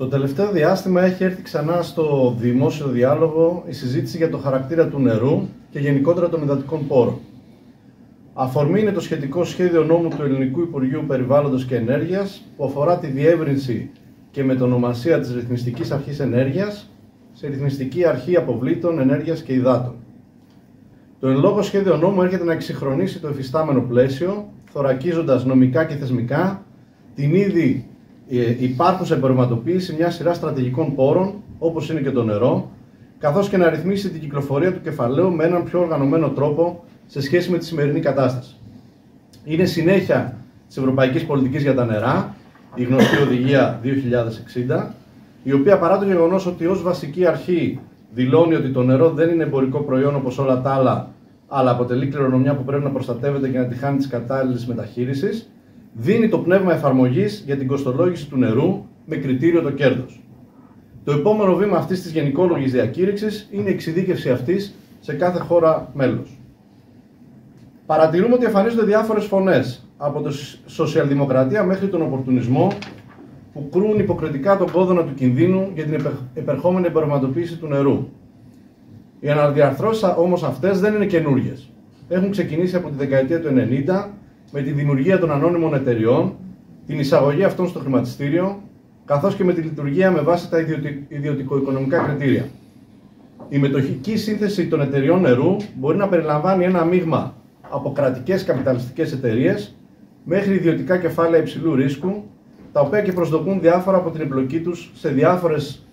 Το τελευταίο διάστημα έχει έρθει ξανά στο δημόσιο διάλογο η συζήτηση για το χαρακτήρα του νερού και γενικότερα των υδατικών πόρων. Αφορμή είναι το σχετικό σχέδιο νόμου του Ελληνικού Υπουργείου Περιβάλλοντος και Ενέργειας που αφορά τη διεύρυνση και μετονομασία της Ρυθμιστικής Αρχής Ενέργειας σε Ρυθμιστική Αρχή Αποβλήτων Ενέργειας και Υδάτων. Το εν λόγω σχέδιο νόμου έρχεται να εξυγχρονίσει το εφιστάμενο πλαίσιο, θωρακίζοντας νομικά και θεσμικά την ήδη ε, υπάρχουσα εμπορευματοποίηση μιας σειράς στρατηγικών πόρων, όπως είναι και το νερό, καθώς και να ρυθμίσει την κυκλοφορία του κεφαλαίου με έναν πιο οργανωμένο τρόπο σε σχέση με τη σημερινή κατάσταση. Είναι συνέχεια της Ευρωπαϊκής Πολιτικής για τα νερά, η γνωστή οδηγία 2060, η οποία παρά το γεγονός ότι ως βασική αρχή δηλώνει ότι το νερό δεν είναι εμπορικό προϊόν όπως όλα τα άλλα, αλλά αποτελεί κληρονομιά που πρέπει να προστατεύεται και να τη χάνει της κατάλληλης μεταχείρισης, δίνει το πνεύμα εφαρμογής για την κοστολόγηση του νερού με κριτήριο το κέρδος. Το επόμενο βήμα αυτής της γενικόλογης διακήρυξης είναι η εξειδίκευση αυτής σε κάθε χώρα μέλος. Παρατηρούμε ότι εμφανίζονται διάφορες φωνές από τη σοσιαλδημοκρατία μέχρι τον οπορτουνισμό που κρούν υποκριτικά τον κόδωνα του κινδύνου για την επερχόμενη εμπορευματοποίηση του νερού. Οι αναδιαρθρώσεις όμως αυτές δεν είναι καινούριε. Έχουν ξεκινήσει από τη δεκαετία του 90 με τη δημιουργία των ανώνυμων εταιριών, την εισαγωγή αυτών στο χρηματιστήριο, καθώς και με τη λειτουργία με βάση τα ιδιωτικο-οικονομικά κριτήρια. Η μετοχική σύνθεση των εταιριών νερού μπορεί να περιλαμβάνει ένα μείγμα από κρατικές καπιταλιστικές εταιρείες μέχρι ιδιωτικά κεφάλαια υψηλού ρίσκου, τα οποία και προσδοκούν διάφορα από την εμπλοκή τους σε διάφορες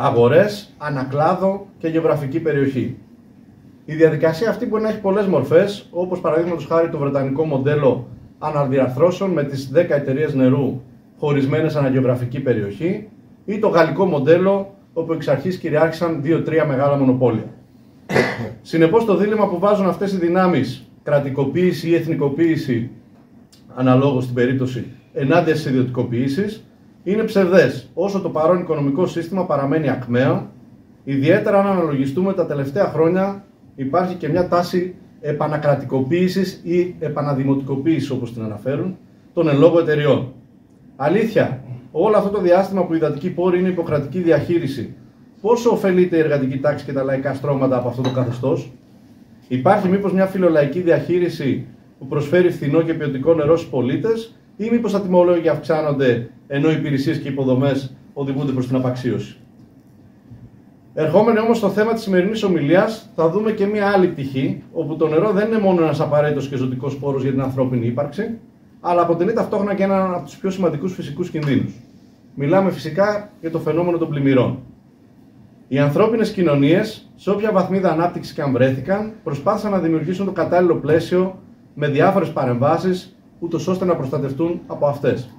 αγορές, ανακλάδο και γεωγραφική περιοχή. Η διαδικασία αυτή μπορεί να έχει πολλές μορφές, όπως παραδείγματος χάρη το βρετανικό μοντέλο αναδιαρθρώσεων με τις 10 εταιρείες νερού χωρισμένες αναγεωγραφική περιοχή ή το γαλλικό μοντέλο όπου εξ αρχής κυριάρχησαν 2-3 μεγάλα μονοπόλια. Συνεπώς, το δίλημα που βάζουν αυτές οι δυνάμεις, κρατικοποίηση ή εθνικοποίηση, αναλόγως στην περίπτωση, ενάντια στις ιδιωτικοποιήσεις, είναι ψευδές, όσο το παρόν οικονομικό σύστημα παραμένει ακμαίο, ιδιαίτερα αν αναλογιστούμε τα τελευταία χρόνια υπάρχει και μια τάση επανακρατικοποίησης ή επαναδημοτικοποίησης, όπως την αναφέρουν, των εν λόγω εταιριών. Αλήθεια, όλο αυτό το διάστημα που η υδατική πόρη είναι υποκρατική διαχείριση, πόσο ωφελείται η εργατική τάξη και τα λαϊκά στρώματα από αυτό το καθεστώς, Υπάρχει μήπως μια φιλολαϊκή διαχείριση που προσφέρει φθηνό και ποιοτικό νερό στους πολίτες, ή μήπως τα τιμολόγια αυξάνονται ενώ οι υπηρεσίες και οι υποδομές οδηγούνται προς την απαξίωση; Ερχόμενοι όμως στο θέμα της σημερινής ομιλίας, θα δούμε και μία άλλη πτυχή, όπου το νερό δεν είναι μόνο ένας απαραίτητος και ζωτικός πόρο για την ανθρώπινη ύπαρξη, αλλά αποτελεί ταυτόχρονα και έναν από τους πιο σημαντικούς φυσικούς κινδύνους. Μιλάμε φυσικά για το φαινόμενο των πλημμυρών. Οι ανθρώπινες κοινωνίες, σε όποια βαθμίδα ανάπτυξης και αν βρέθηκαν, προσπάθησαν να δημιουργήσουν το κατάλληλο πλαίσιο με διάφορες παρεμβάσεις, ούτως ώστε να προστατευτούν από αυτές.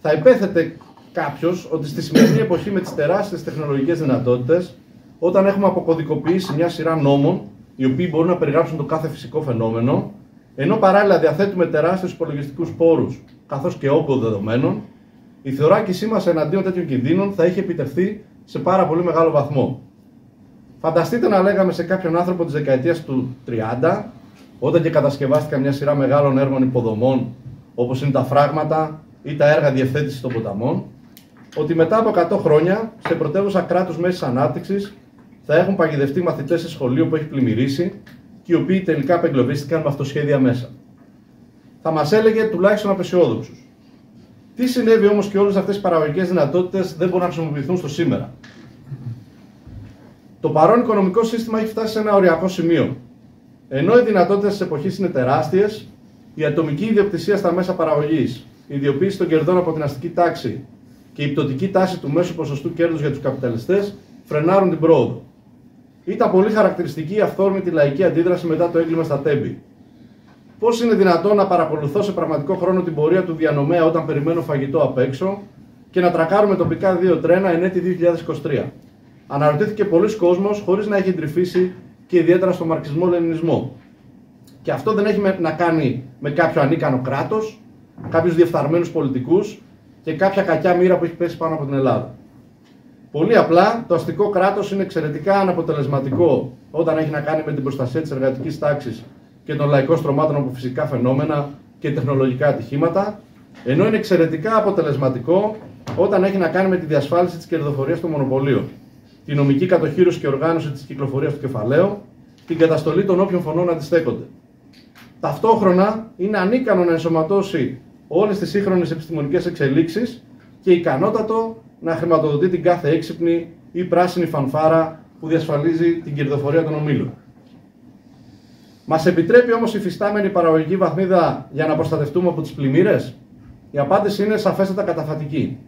Θα υπέθετε κάποιος ότι στη σημερινή εποχή με τις τεράστιες τεχνολογικές δυνατότητες, όταν έχουμε αποκωδικοποιήσει μια σειρά νόμων, οι οποίοι μπορούν να περιγράψουν το κάθε φυσικό φαινόμενο, ενώ παράλληλα διαθέτουμε τεράστιους υπολογιστικούς πόρους καθώς και όγκο δεδομένων, η θωράκισή μας εναντίον τέτοιων κινδύνων θα είχε επιτευχθεί σε πάρα πολύ μεγάλο βαθμό. Φανταστείτε να λέγαμε σε κάποιον άνθρωπο της δεκαετίας του 30, όταν και κατασκευάστηκαν μια σειρά μεγάλων έργων υποδομών, όπως είναι τα φράγματα ή τα έργα διευθέτησης των ποταμών, ότι μετά από 100 χρόνια, σε πρωτεύουσα κράτους μέσης ανάπτυξης, θα έχουν παγιδευτεί μαθητές σε σχολείο που έχει πλημμυρίσει και οι οποίοι τελικά απεγκλωβίστηκαν με αυτοσχέδια μέσα. Θα μας έλεγε τουλάχιστον απεσιόδοξους. Τι συνέβη όμως και όλες αυτές οι παραγωγικές δυνατότητες δεν μπορούν να χρησιμοποιηθούν στο σήμερα. Το παρόν οικονομικό σύστημα έχει φτάσει σε ένα οριακό σημείο. Ενώ οι δυνατότητες της εποχής είναι τεράστιες, η ατομική ιδιοκτησία στα μέσα παραγωγής, η ιδιοποίηση των κερδών από την αστική τάξη και η πτωτική τάση του μέσου ποσοστού κέρδους για τους καπιταλιστές φρενάρουν την πρόοδο. Ήταν πολύ χαρακτηριστική η αυθόρμητη λαϊκή αντίδραση μετά το έγκλημα στα Τέμπη. Πώς είναι δυνατόν να παρακολουθώ σε πραγματικό χρόνο την πορεία του διανομέα όταν περιμένω φαγητό απ' έξω και να τρακάρουμε τοπικά δύο τρένα εν έτη 2023. Αναρωτήθηκε πολλοί κόσμος χωρίς να έχει εντρυφήσει και ιδιαίτερα στο μαρξισμό-λενινισμό. Και αυτό δεν έχει να κάνει με κάποιο ανίκανο κράτος, κάποιους διεφθαρμένους πολιτικούς και κάποια κακιά μοίρα που έχει πέσει πάνω από την Ελλάδα. Πολύ απλά, το αστικό κράτος είναι εξαιρετικά αναποτελεσματικό όταν έχει να κάνει με την προστασία της εργατικής τάξης και των λαϊκών στρωμάτων από φυσικά φαινόμενα και τεχνολογικά ατυχήματα, ενώ είναι εξαιρετικά αποτελεσματικό όταν έχει να κάνει με τη διασφάλιση της κερδοφορίας των μονοπωλίων, τη νομική κατοχήρωση και οργάνωση της κυκλοφορίας του κεφαλαίου, την καταστολή των όποιων φωνών αντιστέκονται. Ταυτόχρονα είναι ανίκανο να ενσωματώσει όλες τις σύγχρονες επιστημονικές εξελίξεις και ικανότατο να χρηματοδοτεί την κάθε έξυπνη ή πράσινη φανφάρα που διασφαλίζει την κερδοφορία των ομίλων. Μας επιτρέπει όμως η φυστάμενη παραγωγική βαθμίδα για να προστατευτούμε από τις πλημμύρες; Η απάντηση είναι σαφέστατα καταφατική.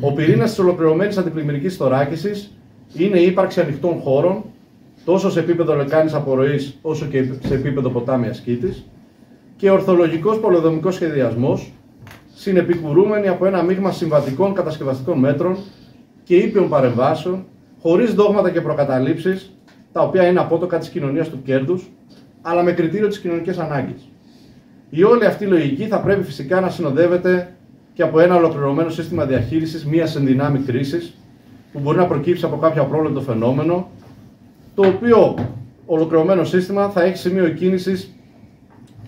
Ο πυρήνας της ολοκληρωμένης αντιπλημμυρικής θωράκισης είναι η ύπαρξη ανοιχτών χώρων, τόσο σε επίπεδο λεκάνης απορροής όσο και σε επίπεδο ποτάμια κήτη, και ορθολογικός πολεοδομικός σχεδιασμός, συνεπικουρούμενοι από ένα μείγμα συμβατικών κατασκευαστικών μέτρων και ήπιων παρεμβάσεων, χωρίς δόγματα και προκαταλήψεις, τα οποία είναι απότοκα της κοινωνίας του κέρδους, αλλά με κριτήριο τι κοινωνικέ ανάγκε. Η όλη αυτή λογική θα πρέπει φυσικά να συνοδεύεται και από ένα ολοκληρωμένο σύστημα διαχείρισης μιας ενδυνάμει κρίσης που μπορεί να προκύψει από κάποιο απρόβλεπτο φαινόμενο, το οποίο ολοκληρωμένο σύστημα θα έχει σημείο κίνησης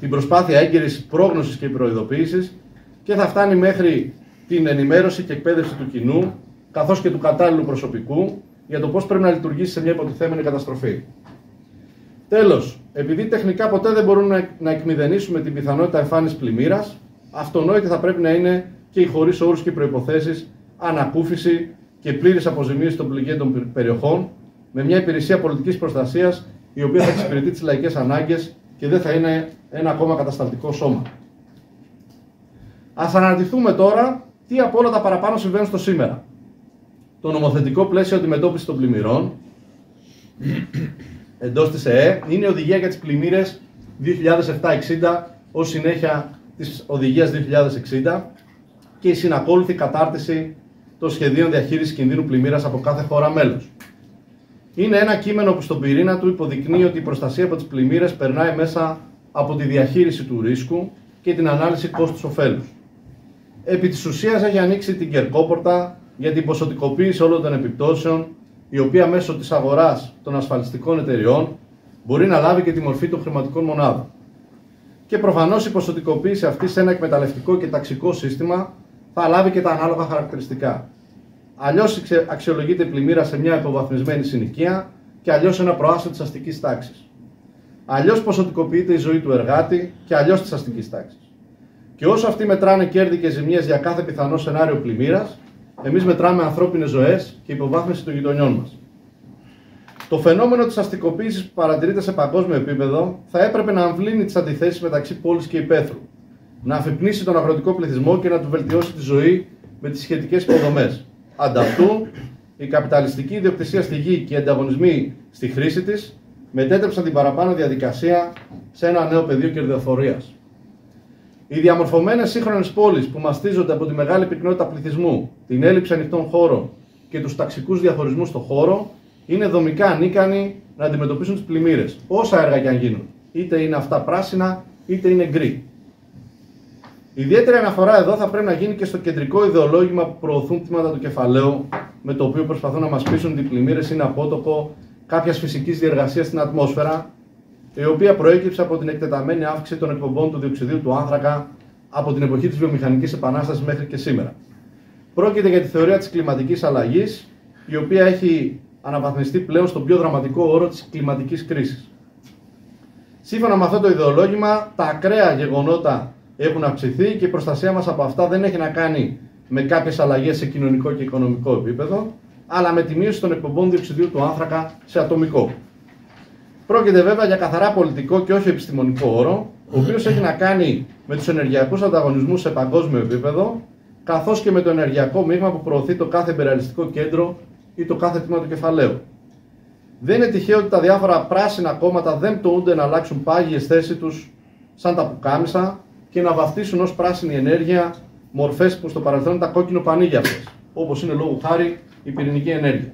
την προσπάθεια έγκαιρης πρόγνωσης και προειδοποίησης και θα φτάνει μέχρι την ενημέρωση και εκπαίδευση του κοινού, καθώς και του κατάλληλου προσωπικού, για το πώς πρέπει να λειτουργήσει σε μια υποτιθέμενη καταστροφή. Τέλος, επειδή τεχνικά ποτέ δεν μπορούμε να εκμηδενήσουμε την πιθανότητα εμφάνισης πλημμύρας, αυτονόητη θα πρέπει να είναι και οι χωρίς όρους και προποθέσει ανακούφιση και πλήρης αποζημίωση των πληγέντων περιοχών, με μια υπηρεσία πολιτικής προστασίας η οποία θα εξυπηρετεί τις λαϊκές ανάγκες και δεν θα είναι ένα ακόμα κατασταλτικό σώμα. Α αναρωτηθούμε τώρα τι από όλα τα παραπάνω συμβαίνουν στο σήμερα. Το νομοθετικό πλαίσιο αντιμετώπισης των πλημμυρών εντός της ΕΕ είναι η οδηγία για τις πλημμύρες 2007-60 ως συνέχεια της οδηγίας 2060 και η συνακόλουθη κατάρτιση των σχεδίων διαχείρισης κινδύνου πλημμύρας από κάθε χώρα μέλο. Είναι ένα κείμενο που στον πυρήνα του υποδεικνύει ότι η προστασία από τις πλημμύρες περνάει μέσα από τη διαχείριση του ρίσκου και την ανάλυση κόστου-οφέλου. Επί της ουσίας έχει ανοίξει την κερκόπορτα για την ποσοτικοποίηση όλων των επιπτώσεων, η οποία μέσω της αγοράς των ασφαλιστικών εταιριών μπορεί να λάβει και τη μορφή των χρηματικών μονάδων. Και προφανώς η ποσοτικοποίηση αυτή σε ένα εκμεταλλευτικό και ταξικό σύστημα θα λάβει και τα ανάλογα χαρακτηριστικά. Αλλιώς αξιολογείται η πλημμύρα σε μια υποβαθμισμένη συνοικία και αλλιώς ένα προάστιο της αστικής τάξης. Αλλιώς ποσοτικοποιείται η ζωή του εργάτη και αλλιώς της αστικής τάξης. Και όσο αυτοί μετράνε κέρδη και ζημιέ για κάθε πιθανό σενάριο πλημμύρας, εμείς μετράμε ανθρώπινες ζωές και υποβάθμιση των γειτονιών μας. Το φαινόμενο της αστικοποίησης που παρατηρείται σε παγκόσμιο επίπεδο θα έπρεπε να αμβλύνει τις αντιθέσεις μεταξύ πόλης και υπαίθρου, να αφυπνίσει τον αγροτικό πληθυσμό και να του βελτιώσει τη ζωή με τις σχετικές υποδομές. Ανταυτού, η καπιταλιστική ιδιοκτησία στη γη και οι ανταγωνισμοί στη χρήση της μετέτρεψαν την παραπάνω διαδικασία σε ένα νέο πεδίο κερδοφορίας. Οι διαμορφωμένες σύγχρονες πόλεις που μαστίζονται από τη μεγάλη πυκνότητα πληθυσμού, την έλλειψη ανοιχτών χώρων και τους ταξικούς διαχωρισμούς στον χώρο είναι δομικά ανίκανοι να αντιμετωπίσουν τις πλημμύρες, όσα έργα και αν γίνουν. Είτε είναι αυτά πράσινα, είτε είναι γκρι. Ιδιαίτερη αναφορά εδώ θα πρέπει να γίνει και στο κεντρικό ιδεολόγημα που προωθούν τμήματα του κεφαλαίου, με το οποίο προσπαθούν να μα πείσουν ότι οι πλημμύρε είναι απότοκο κάποιας φυσικής διεργασίας στην ατμόσφαιρα, η οποία προέκυψε από την εκτεταμένη αύξηση των εκπομπών του διοξιδίου του άνθρακα από την εποχή της βιομηχανικής επανάστασης μέχρι και σήμερα. Πρόκειται για τη θεωρία της κλιματικής αλλαγής, η οποία έχει αναβαθμιστεί πλέον στον πιο δραματικό όρο της κλιματικής κρίσης. Σύμφωνα με αυτό το ιδεολόγημα, τα ακραία γεγονότα έχουν αυξηθεί και η προστασία μας από αυτά δεν έχει να κάνει με κάποιες αλλαγές σε κοινωνικό και οικονομικό επίπεδο, αλλά με τη μείωση των εκπομπών διοξιδίου του άνθρακα σε ατομικό. Πρόκειται βέβαια για καθαρά πολιτικό και όχι επιστημονικό όρο, ο οποίος έχει να κάνει με τους ενεργειακούς ανταγωνισμούς σε παγκόσμιο επίπεδο, καθώς και με το ενεργειακό μείγμα που προωθεί το κάθε εμπεριαλιστικό κέντρο ή το κάθε τμήμα του κεφαλαίου. Δεν είναι τυχαίο ότι τα διάφορα πράσινα κόμματα δεν πτωούνται να αλλάξουν πάγιες θέσεις τους σαν τα πουκάμισα και να βαφτίσουν ως πράσινη ενέργεια μορφές που στο παρελθόν ήταν κόκκινο πανίγια όπως είναι λόγω χάρη η πυρηνική ενέργεια.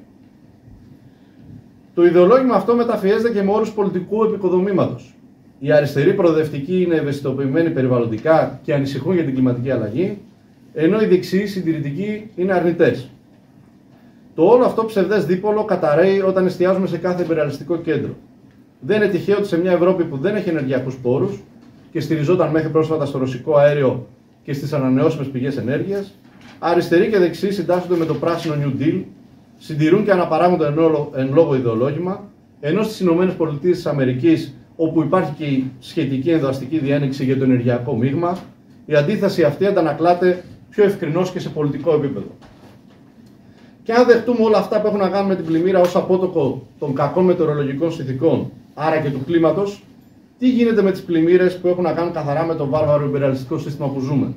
Το ιδεολόγημα αυτό μεταφιέζεται και με όρους πολιτικού επικοδομήματος. Οι αριστεροί προοδευτικοί είναι ευαισθητοποιημένοι περιβαλλοντικά και ανησυχούν για την κλιματική αλλαγή, ενώ οι δεξιοί συντηρητικοί είναι αρνητές. Το όλο αυτό ψευδές δίπολο καταραίει όταν εστιάζουμε σε κάθε υπεραλιστικό κέντρο. Δεν είναι τυχαίο ότι σε μια Ευρώπη που δεν έχει ενεργειακούς πόρους και στηριζόταν μέχρι πρόσφατα στο ρωσικό αέριο και στις ανανεώσιμες πηγές ενέργειας, αριστεροί και δεξιοί συντάσσονται με το πράσινο New Deal, συντηρούν και αναπαράγουν το εν λόγω ιδεολόγημα, ενώ στις ΗΠΑ, όπου υπάρχει και η σχετική ενδοαστική διένεξη για το ενεργειακό μείγμα, η αντίθεση αυτή αντανακλάται πιο ευκρινώς και σε πολιτικό επίπεδο. Και αν δεχτούμε όλα αυτά που έχουν να κάνουν με την πλημμύρα ως απότοκο των κακών μετεωρολογικών συνθηκών, άρα και του κλίματος, τι γίνεται με τις πλημμύρες που έχουν να κάνουν καθαρά με το βάρβαρο υπεραλιστικό σύστημα που ζούμε;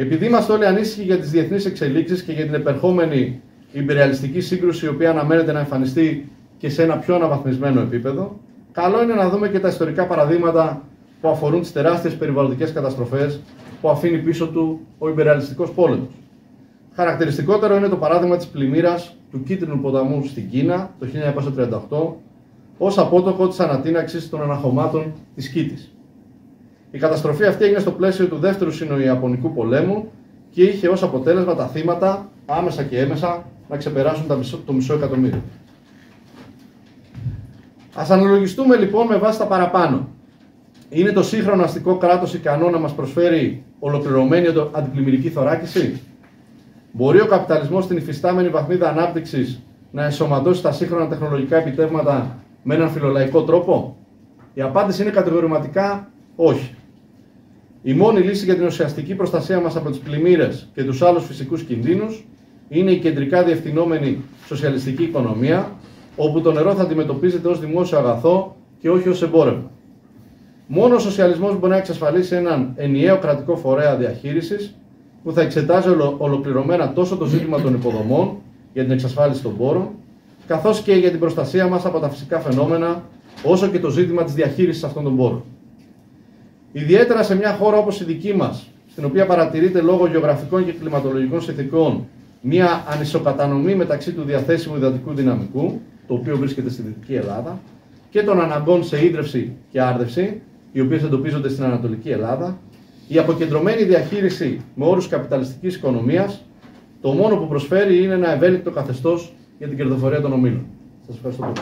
Επειδή είμαστε όλοι ανήσυχοι για τις διεθνείς εξελίξεις και για την επερχόμενη υπεριαλιστική σύγκρουση, η οποία αναμένεται να εμφανιστεί και σε ένα πιο αναβαθμισμένο επίπεδο, καλό είναι να δούμε και τα ιστορικά παραδείγματα που αφορούν τις τεράστιες περιβαλλοντικές καταστροφές που αφήνει πίσω του ο υπεριαλιστικό πόλεμος. Χαρακτηριστικότερο είναι το παράδειγμα της πλημμύρας του κίτρινου ποταμού στην Κίνα το 1938 ως απότοκο της ανατείναξη των αναχωμάτων της Κίτης. Η καταστροφή αυτή έγινε στο πλαίσιο του δεύτερου Συνοϊαπωνικού πολέμου και είχε ως αποτέλεσμα τα θύματα, άμεσα και έμεσα, να ξεπεράσουν το μισό εκατομμύριο. Α αναλογιστούμε λοιπόν με βάση τα παραπάνω. Είναι το σύγχρονο αστικό κράτος ικανό να μας προσφέρει ολοκληρωμένη αντιπλημμυρική θωράκιση; Μπορεί ο καπιταλισμός στην υφιστάμενη βαθμίδα ανάπτυξης να ενσωματώσει τα σύγχρονα τεχνολογικά επιτεύγματα με έναν φιλολαϊκό τρόπο; Η απάντηση είναι κατηγορηματικά όχι. Η μόνη λύση για την ουσιαστική προστασία μας από τις πλημμύρες και τους άλλους φυσικούς κινδύνους είναι η κεντρικά διευθυνόμενη σοσιαλιστική οικονομία, όπου το νερό θα αντιμετωπίζεται ως δημόσιο αγαθό και όχι ως εμπόρευμα. Μόνο ο σοσιαλισμός μπορεί να εξασφαλίσει έναν ενιαίο κρατικό φορέα διαχείρισης που θα εξετάζει ολοκληρωμένα τόσο το ζήτημα των υποδομών για την εξασφάλιση των πόρων, καθώς και για την προστασία μας από τα φυσικά φαινόμενα, όσο και το ζήτημα της διαχείρισης αυτών των πόρων. Ιδιαίτερα σε μια χώρα όπως η δική μας, στην οποία παρατηρείται λόγω γεωγραφικών και κλιματολογικών συνθηκών μια ανισοκατανομή μεταξύ του διαθέσιμου υδατικού δυναμικού, το οποίο βρίσκεται στη Δυτική Ελλάδα, και των αναγκών σε ίδρυυση και άρδευση, οι οποίες εντοπίζονται στην Ανατολική Ελλάδα, η αποκεντρωμένη διαχείριση με όρους καπιταλιστικής οικονομίας, το μόνο που προσφέρει είναι ένα ευέλικτο καθεστώς για την κερδοφορία των ομίλων. Σας ευχαριστώ πολύ.